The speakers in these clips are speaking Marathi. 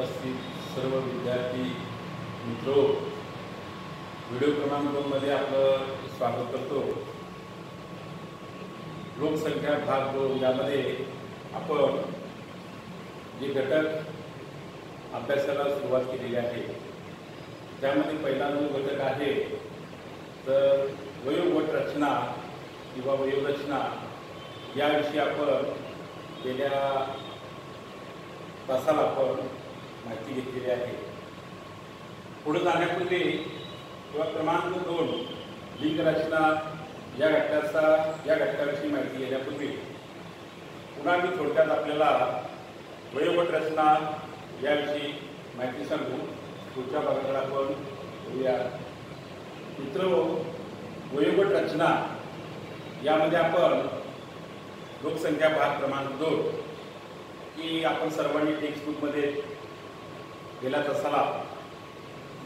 उपस्थित सर्व विद्यार्थी मित्रो व्हिडिओ क्रमांक दोनमध्ये आपलं स्वागत करतो. लोकसंख्या भाग दोन यामध्ये आपण जे घटक अभ्यासाला सुरुवात केलेली आहे त्यामध्ये पहिला जो घटक आहे तर वयोगट रचना किंवा वयोरचना याविषयी आपण गेल्या तासाला आपण माहिती घेतलेली आहे. पुढे जाण्यापूर्वी किंवा क्रमांक दोन लिंग रचना या घटकाचा या घटकाविषयी माहिती घेण्यापूर्वी पुन्हा मी थोडक्यात आपल्याला वयोगट रचना याविषयी माहिती सांगू. पुढच्या भागाकडे आपण बोलूया मित्र वयोगट रचना यामध्ये आपण लोकसंख्या भाग क्रमांक दोन की आपण सर्वांनी टेक्स्टबुकमध्ये गेला तसाला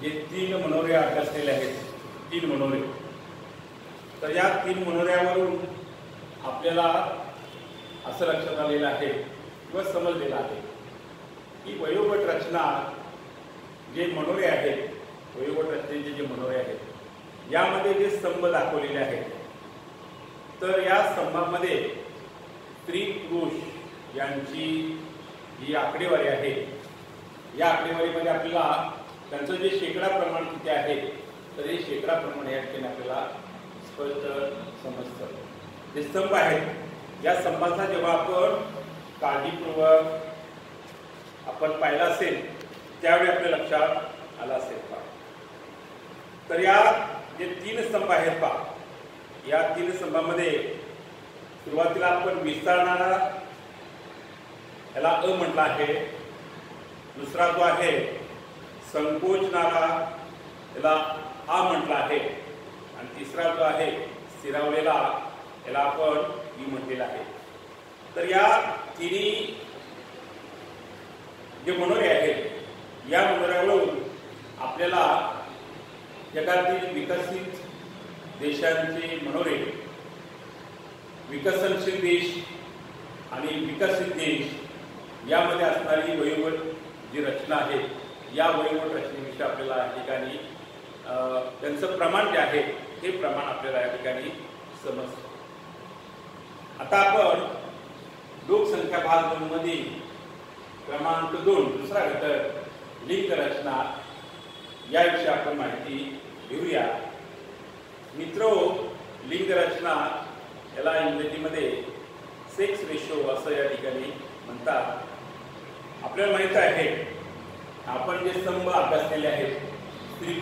जे तीन मनोरे अभ्यासलेले आहेत तीन मनोरे. तर या तीन मनोऱ्यावरून आपल्याला असं लक्षात आलेलं आहे किंवा समजलेलं आहे की वयोगट रचना जे मनोरे आहेत वयोगट रचनेचे जे मनोरे आहेत यामध्ये जे स्तंभ दाखवलेले आहेत तर या स्तंभामध्ये स्त्री पुरुष यांची जी आकडेवारी आहे या आकडेवारीमध्ये आपल्याला त्यांचं जे शेकडा प्रमाण किती आहे तर हे शेकडा प्रमाण या ठिकाणी आपल्याला स्पष्ट समजतं. जे स्तंभ आहेत या स्तंभाचा जेव्हा आपण काळजीपूर्वक आपण पाहिला असेल त्यावेळी आपल्या लक्षात आला असेल पा तर या जे तीन स्तंभ आहेत पा या तीन स्तंभामध्ये सुरुवातीला आपण विस्तारणारा याला अ म्हटलं आहे दुसरा जो आहे संकोचणारा याला आ म्हटला आहे. आणि तिसरा जो आहे स्थिरावलेला याला आपण ई म्हटलेला आहे. तर या तिन्ही जे मनोरे आहेत या मनोऱ्यावरून आपल्याला जगातील विकसित देशांचे मनोरे विकसनशील देश आणि विकसित देश यामध्ये असणारी वयोगट जी रचना आहे या वयोगट रचनेविषयी आपल्याला या ठिकाणी अं, त्यांचं प्रमाण जे आहे हे प्रमाण आपल्याला या ठिकाणी समजतं. आता आपण लोकसंख्या भाग दोन मध्ये क्रमांक दोन दुसरा घटक लिंग रचना याविषयी आपण माहिती घेऊया. मित्रो लिंग रचना याला इंग्रजीमध्ये सेक्स रेशो असं या ठिकाणी म्हणतात. आपल्याला माहीत आहे आपण जे स्तंभ अभ्यासलेले आहेत स्त्री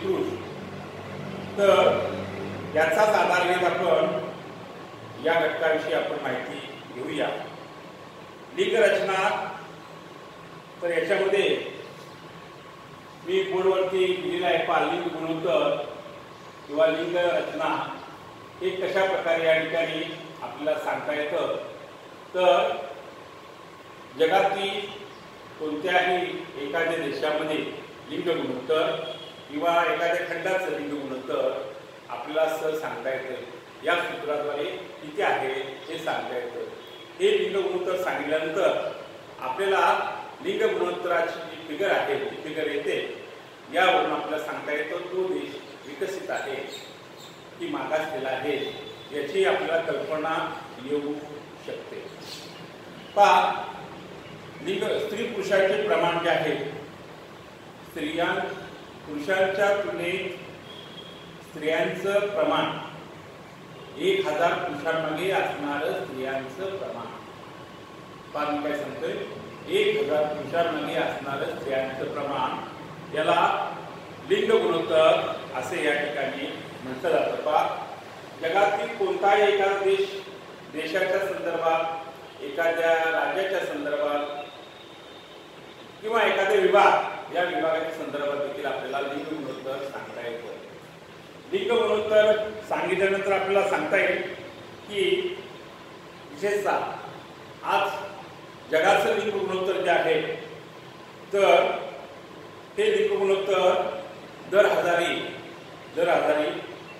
तर याचाच आधार घेत आपण या घटकाविषयी आपण माहिती घेऊया. लिंग रचना तर याच्यामध्ये मी बोर्डवरती लिहिलेलं आहे पा लिंग गुणोत्तर किंवा लिंग रचना हे कशा प्रकारे या ठिकाणी आपल्याला सांगता येतं? तर जगातील कोणत्याही एखाद्या देशामध्ये लिंग गुणोत्तर किंवा एखाद्या खंडाचं लिंग गुणोत्तर आपल्याला सहज सांगता येतं. या सूत्राद्वारे किती आहे हे सांगता येतं. हे लिंग गुणोत्तर सांगितल्यानंतर आपल्याला लिंग गुणोत्तराची जी फिगर आहे ती फिगर येते. यावरून आपल्याला सांगता येतं तो देश विकसित आहे की मागासलेला आहे याची आपल्याला कल्पना येऊ शकते. पहा लिंग स्त्री पुरुषांचे प्रमाण जे आहे स्त्रियां पुरुषांच्या तुलनेत स्त्रियांचं प्रमाण एक हजार पुरुषांमागे असणारं स्त्रियांचं प्रमाण. पहा मी काय सांगतोय एक हजार पुरुषांमागे असणारं स्त्रियांचं प्रमाण याला लिंग गुणोत्तर असे या ठिकाणी म्हटलं जातं. पा जगातील कोणताही एखादा देश देशाच्या संदर्भात एखाद्या राज्याच्या संदर्भात विभाग या विभागाच्या संदर्भात देखील आपल्याला लिंग गुणोत्तर सांगता येतं. लिंग गुणोत्तर सांगितल्यानंतर आपल्याला सांगता येईल की विशेषतः आज जगाचं लिंग गुणोत्तर जे आहे तर हे लिंग गुणोत्तर दर हजारी दर हजारी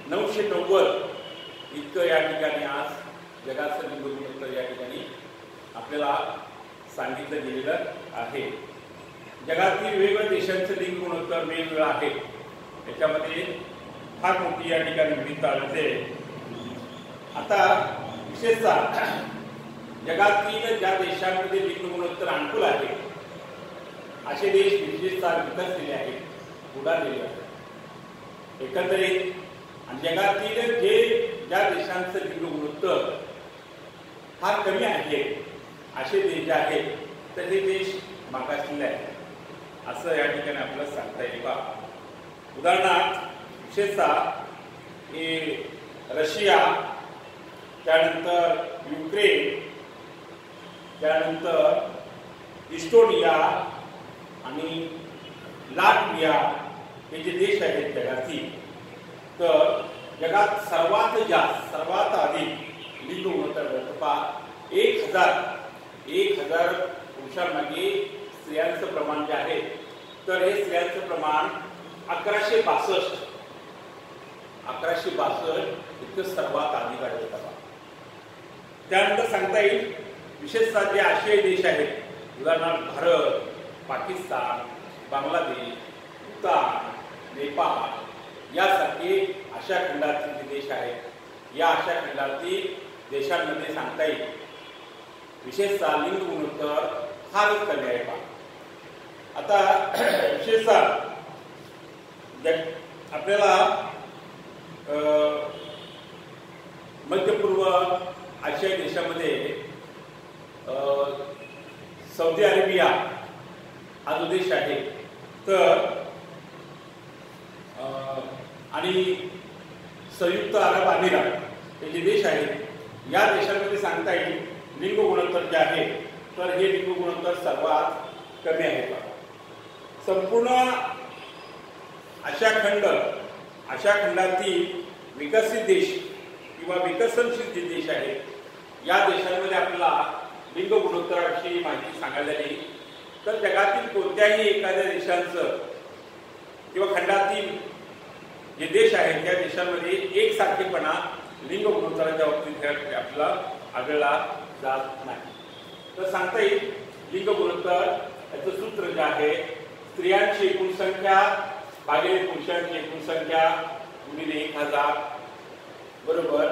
नऊशे नव्वद इतकं या ठिकाणी आज जगाचं लिंग गुणोत्तर या ठिकाणी आपल्याला सांगितलं गेलेलं आहे. जगातील वेगवेगळ्या देशांचं लिंग गुणोत्तर वेगवेगळं आहे. त्याच्यामध्ये फार मोठी या ठिकाणी विविधता आढळते आता विशेषतः जगातील ज्या देशांमध्ये लिंग गुणोत्तर अनुकूल आहे असे देश विशेषतः विकसलेले आहेत उडालेले आहेत. एकंदरीत आणि जगातील जे ज्या देशांचं लिंग गुणोत्तर फार कमी आहे असे देश जे आहेत तर हे देश मागासलेले आहेत. असं या ठिकाणी आपल्याला सांगता येईल. बा उदाहरणार्थ विशेषतः रशिया त्यानंतर युक्रेन त्यानंतर इस्टोनिया आणि लाटविया हे जे देश आहेत जगातील तर जगात सर्वात जास्त सर्वात अधिक लिंग गुणोत्तर पहा एक हजार एक हजार पुरुषांमागे स्त्रियांचं प्रमाण जे आहे तर हे स्त्रियांचं प्रमाण अकराशे बासष्ट. अकराशे बासष्ट इतकं सर्वात अधिक आढळतं त्यानंतर सांगता येईल विशेषतः जे आशियाई देश आहेत उदाहरणार्थ भारत पाकिस्तान बांगलादेश भूतान नेपाळ यासारखे अशा खंडातील जे देश आहेत या अशा खंडातील देशांमध्ये सांगता येईल. विशेषतः लिंग गुणोत्तर फारच कमी आहे विशेषतः आपल्याला मध्य पूर्व आशियाई देशामध्ये सौदी अरेबिया हा जो देश आहे तर आणि संयुक्त अरब अमिरात हे जे देश आहेत या देशांमध्ये सांगता येईल लिंग गुणोत्तर जे आहे तर हे लिंग गुणोत्तर सर्वात कमी आहे. संपूर्ण अशा खंड अशा खंडातील विकसित देश किंवा विकसनशील जे देश आहेत या देशांमध्ये आपल्याला लिंग गुणोत्तराविषयी माहिती सांगायला येईल तर जगातील कोणत्याही एखाद्या देशांचं किंवा खंडातील जे देश आहेत त्या देशांमध्ये एकसारखेपणा लिंग गुणोत्तराच्या बाबतीत आपल्याला आढळला जात नाही. तर सांगता येईल लिंग गुणोत्तर याचं सूत्र जे आहे स्त्रियांची एकूण संख्या भागिले पुरुषांची एकूण संख्या गुणिले एक हजार बरोबर.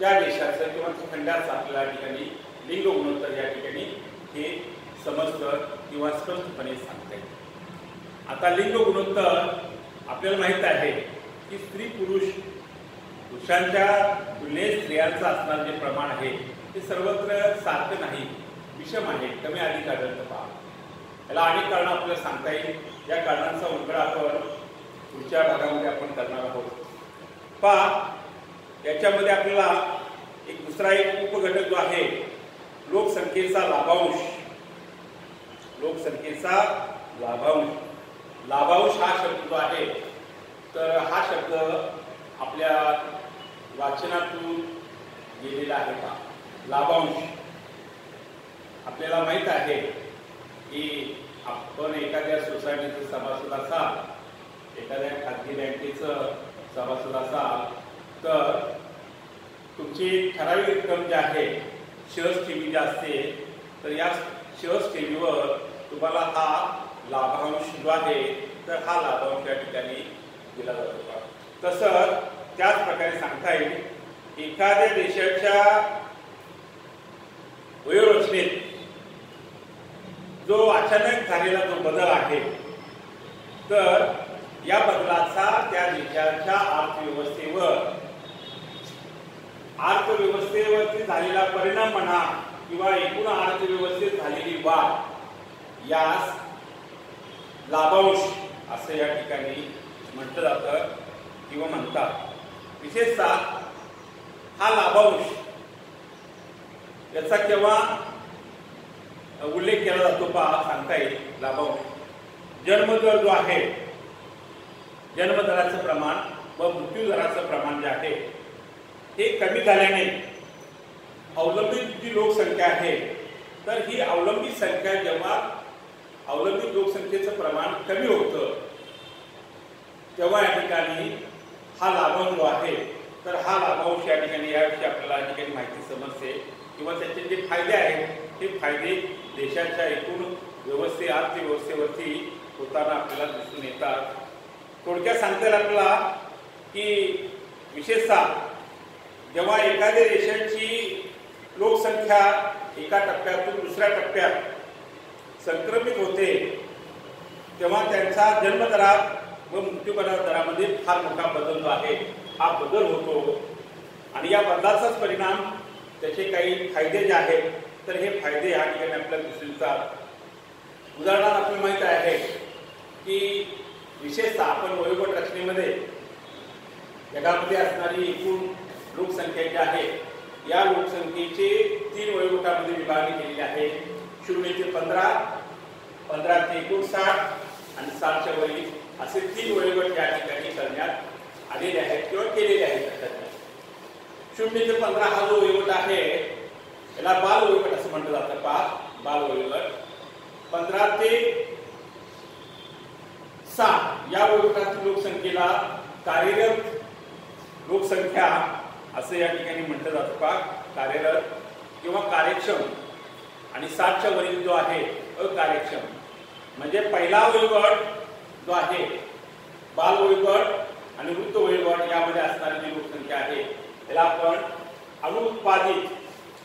त्या देशाचं किंवा खंडाचं आपल्या ठिकाणी लिंग गुणोत्तर या ठिकाणी हे समजतं किंवा स्पष्टपणे सांगता येईल. आता लिंग गुणोत्तर आपल्याला माहीत आहे की स्त्री पुरुष पुरुषांच्या तुलनेत स्त्रियांचं असणारं जे प्रमाण आहे ते सर्वत्र सारखं नाही. विषम आहे. कमी अधिक आढळतं पहा याला अनेक कारणं आपल्याला सांगता येईल. या कारणांचा उलगडा आपण पुढच्या भागामध्ये आपण करणार आहोत. पहा याच्यामध्ये आपल्याला एक दुसरा एक उपघटक जो आहे लोकसंख्येचा लाभांश. लोकसंख्येचा लाभांश. लाभांश हा शब्द जो आहे तर हा शब्द आपल्या वाचनातून गेलेला आहे का? लाभांश. आपल्याला माहीत आहे की आपण एखाद्या सोसायटीचं सभासद असाल एखाद्या खाजगी बँकेचं सभासद असाल तर तुमची ठराविक रक्कम जी आहे शेअर्स ठेवी जी असते तर या शेअर्स ठेवीवर तुम्हाला हा लाभांश जो आहे तर हा लाभांश त्या ठिकाणी दिला जातो. तसंच त्याच प्रकारे सांगता येईल एखाद्या देशाच्या वयोरचनेत जो अचानक झालेला जो बदल आहे तर या बदलाचा त्या देशाच्या अर्थव्यवस्थेवर अर्थव्यवस्थेवरती झालेला परिणाम म्हणा किंवा एकूण अर्थव्यवस्थेत झालेली वाढ यास लाभांश असं या ठिकाणी म्हटलं जातं किंवा म्हणतात. विशेषतः हा लाभांश याचा केव्हा उल्लेख केला जातो पहा सांगता येईल. लाभांश. जन्मदर जो आहे जन्मदराचं प्रमाण व मृत्यूदराचं प्रमाण जे आहे हे कमी झाल्याने अवलंबित जी लोकसंख्या आहे तर ही अवलंबित संख्या जेव्हा अवलंबित लोकसंख्येचं प्रमाण कमी होतं तेव्हा या ठिकाणी हा लाभांश जो आहे तर हा लाभांश या ठिकाणी याविषयी आपल्याला या ठिकाणी माहिती समजते किंवा त्याचे जे फायदे आहेत ते फायदे देशाच्या एकूण व्यवस्थे अर्थव्यवस्थेवरती होताना आपल्याला दिसून येतात. थोडक्यात सांगता येईल आपल्याला की विशेषतः जेव्हा एखाद्या देशाची लोकसंख्या एका टप्प्यातून दुसऱ्या टप्प्यात संक्रमित होते तेव्हा त्यांचा जन्मदरात व मृत्यूपणा दरामध्ये फार मोठा बदल जो आहे हा बदल होतो. आणि या बदलाचाच परिणाम त्याचे काही फायदे जे आहेत तर हे फायदे या ठिकाणी आपल्याला दिसून येतात. उदाहरणार्थ आपल्याला माहीत आहे की विशेषतः आपण वयोगट रचनेमध्ये जगामध्ये असणारी एकूण लोकसंख्या जी आहे या लोकसंख्येचे तीन वयोगटामध्ये विभागणी केलेली आहे. शून्य ते पंधरा पंधरा ते एकोणसाठ आणि सातच्या वरी असे तीन वयोगट या ठिकाणी करण्यात आलेले आहेत किंवा केलेले आहेत. शून्य ते पंधरा हा जो वयोगट आहे याला बाल वयोगट असं म्हटलं जातं पाच बाल वयोगट पंधरा ते सहा या वयोगटातील लोकसंख्येला कार्यरत लोकसंख्या असं या ठिकाणी म्हटलं जातं का कार्यरत किंवा कार्यक्षम. आणि सातच्या वरील जो आहे अकार्यक्षम. म्हणजे पहिला वयोगट जो आहे बाल वयोगट आणि वृद्ध वयोगट यामध्ये असणारी जी लोकसंख्या आहे त्याला आपण अनुत्पादित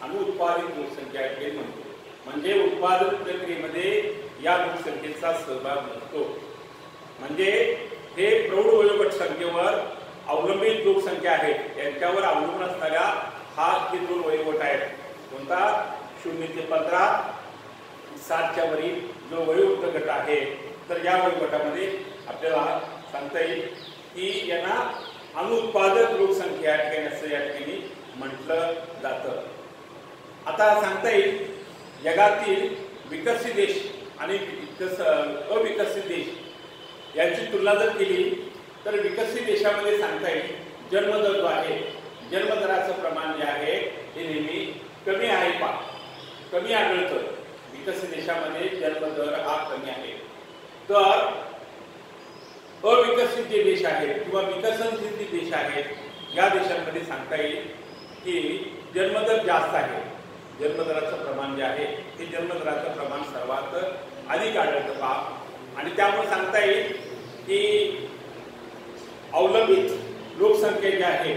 अनुत्पादित लोकसंख्या म्हणतो. म्हणजे उत्पादन प्रक्रियेमध्ये या लोकसंख्येचा सहभाग नसतो. म्हणजे हे प्रौढ वयोगट संख्येवर अवलंबित लोकसंख्या आहे. यांच्यावर अवलंबून असणाऱ्या हा हे दोन वयोगट आहेत कोणता? शून्य ते पंधरा सातच्या वरील जो वयोवृद्ध गट आहे तर या वयोगटामध्ये आपल्याला सांगता येईल की यांना अनुत्पादक लोकसंख्या या ठिकाणी असं या ठिकाणी म्हटलं जातं. आता सांगता येईल जगातील विकसित देश आणि विकस अविकसित देश यांची तुलना जर केली तर विकसित देशामध्ये सांगता येईल जन्मदर जो आहे. जन्मदराचं प्रमाण जे आहे हे नेहमी कमी आहे पा कमी आढळतं. विकसित देशामध्ये जन्मदर हा कमी आहे. तर अविकसित जे देश आहेत किंवा विकसनशील जे देश आहेत या देशांमध्ये सांगता येईल की जन्मदर जास्त आहे. जन्मदराचं प्रमाण जे आहे ते जन्मदराचं प्रमाण सर्वात अधिक आढळतं पाप. आणि त्यामुळे सांगता येईल की अवलंबित लोकसंख्या जी आहे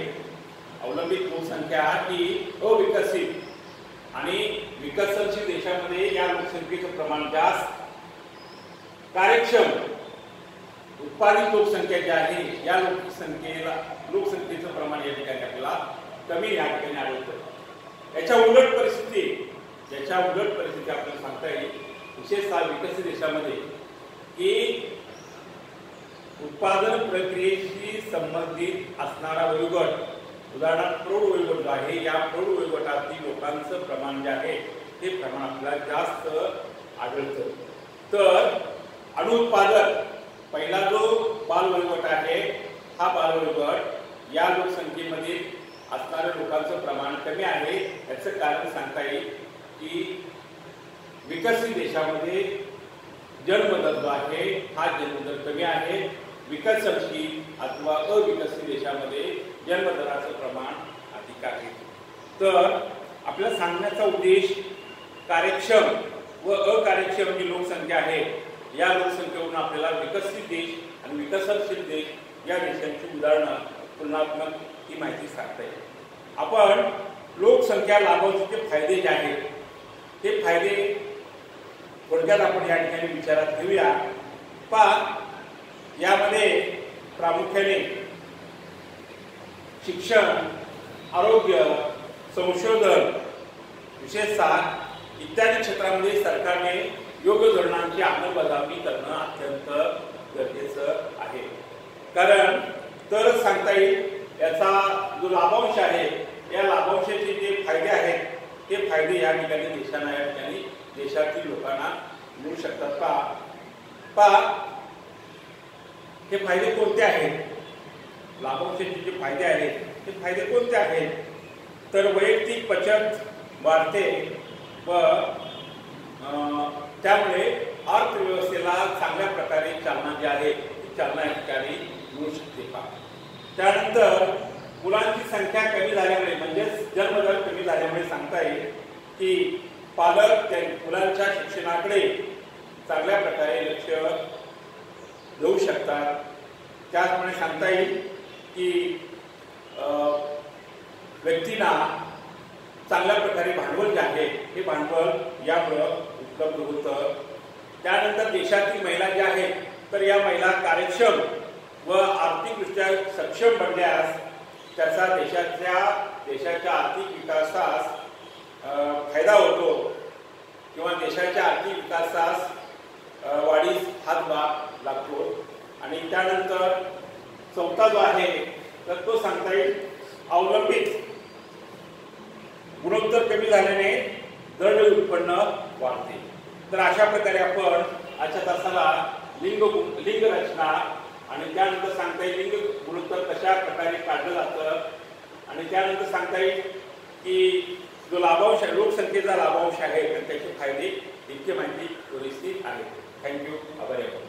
अवलंबित लोकसंख्या ही अविकसित आणि विकसनशील देशामध्ये या लोकसंख्येचं प्रमाण जास्त कार्यक्षम उत्पादित लोकसंख्या जी आहे या लोकसंख्येला लोकसंख्येचं प्रमाण या ठिकाणी आपल्याला कमी या ठिकाणी आढळतं. याच्या उलट परिस्थिती याच्या उलट परिस्थिती आपल्याला सांगता येईल. विशेषतः विकसित देशामध्ये की उत्पादन प्रक्रियेशी संबंधित असणारा वयोगट उदाहरणार्थ प्रौढ वयोगट जो आहे या प्रौढ वयोगटातील लोकांचं प्रमाण जे आहे ते प्रमाण आपल्याला जास्त आढळतं. तर अणुत्पादक पहिला जो बालवयोगट आहे हा बालवयोगट या लोकसंख्येमध्ये असणाऱ्या लोकांचं प्रमाण कमी आहे याचं कारण सांगता येईल की विकसित देशामध्ये जन्मदर जो आहे हा जन्मदर कमी आहे. विकसनशील अथवा अविकसित देशामध्ये जन्मदराचं प्रमाण अधिक आहे. तर आपला सांगण्याचा उद्देश कार्यक्षम व अकार्यक्षम जी लोकसंख्या आहे या लोकसंख्येवरून आपल्याला विकसित देश आणि विकसनशील देश या देशांची उदाहरणं तुलनात्मक ही माहिती सांगता येईल आपण लोकसंख्या लाभांचे फायदे जे आहेत ते फायदे थोडक्यात आपण या ठिकाणी विचारात घेऊया. पा यामध्ये प्रामुख्याने शिक्षण आरोग्य संशोधन विशेषतः इत्यादी क्षेत्रामध्ये सरकारने योग्य धोरणांची अंमलबजावणी करणं अत्यंत गरजेचं आहे. कारण तर सांगता येईल याचा जो लाभांश आहे या लाभांशाचे जे फायदे आहेत ते फायदे या ठिकाणी देशांना या ठिकाणी देशातील लोकांना मिळू शकतात का? पा हे फायदे कोणते आहेत? लाभांशाचे जे फायदे आहेत ते फायदे कोणते आहेत? तर वैयक्तिक बचत वाढते व त्यामुळे अर्थव्यवस्थेला चांगल्या प्रकारे चालना जी आहे ती चालना या ठिकाणी मिळू शकते पा त्यानंतर मुलांची संख्या कमी झाल्यामुळे म्हणजेच जन्मदर कमी झाल्यामुळे सांगता येईल की पालक त्या मुलांच्या शिक्षणाकडे चांगल्या प्रकारे लक्ष देऊ शकतात. त्याचप्रमाणे सांगता येईल की व्यक्तींना चांगल्या प्रकारे भांडवल जे आहे हे भांडवल यामुळं उपलब्ध होतं. त्यानंतर देशातील महिला ज्या आहेत तर या महिला कार्यक्षम व आर्थिकदृष्ट्या सक्षम बनल्यास त्याचा देशातल्या देशाच्या आर्थिक विकासास फायदा होतो किंवा देशाच्या आर्थिक विकासास वाढीस हातभार लागतो. आणि त्यानंतर चौथा जो आहे तर तो सांगता येईल अवलंबित. गुणोत्तर कमी झाल्याने दंड उत्पन्न वाढते. तर अशा प्रकारे आपण आजच्या तासाला लिंग लिंग रचना आणि त्यानंतर सांगता येईल लिंग गुणोत्तर कशा प्रकारे काढलं जातं. आणि त्यानंतर सांगता येईल की जो लाभांश आहे लोकसंख्येचा लाभांश आहे तर त्याचे फायदे इतके माहिती पुरेशी आहे. थँक्यू आभारी आहे